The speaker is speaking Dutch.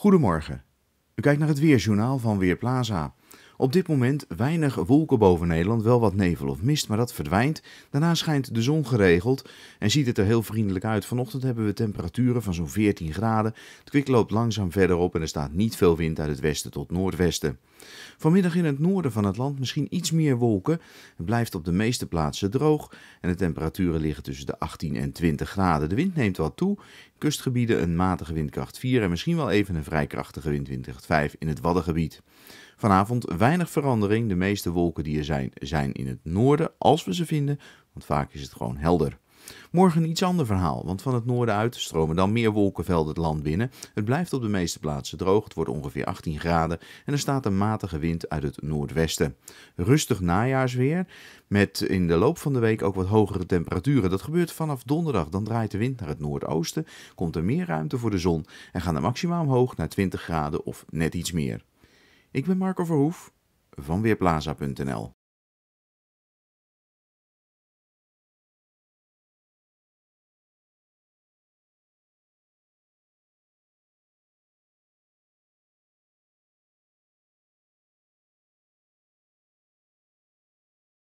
Goedemorgen. U kijkt naar het weerjournaal van Weerplaza. Op dit moment weinig wolken boven Nederland, wel wat nevel of mist, maar dat verdwijnt. Daarna schijnt de zon geregeld en ziet het er heel vriendelijk uit. Vanochtend hebben we temperaturen van zo'n 14 graden. Het kwik loopt langzaam verder op en er staat niet veel wind uit het westen tot noordwesten. Vanmiddag in het noorden van het land misschien iets meer wolken. Het blijft op de meeste plaatsen droog en de temperaturen liggen tussen de 18 en 20 graden. De wind neemt wat toe. Kustgebieden een matige windkracht 4 en misschien wel even een vrij krachtige wind windkracht 5 in het Waddengebied. Vanavond weinig verandering. De meeste wolken die er zijn, zijn in het noorden, als we ze vinden, want vaak is het gewoon helder. Morgen een iets ander verhaal, want van het noorden uit stromen dan meer wolkenvelden het land binnen. Het blijft op de meeste plaatsen droog, het wordt ongeveer 18 graden en er staat een matige wind uit het noordwesten. Rustig najaarsweer, met in de loop van de week ook wat hogere temperaturen. Dat gebeurt vanaf donderdag, dan draait de wind naar het noordoosten, komt er meer ruimte voor de zon en gaan de maxima omhoog naar 20 graden of net iets meer. Ik ben Marco Verhoef van Weerplaza.nl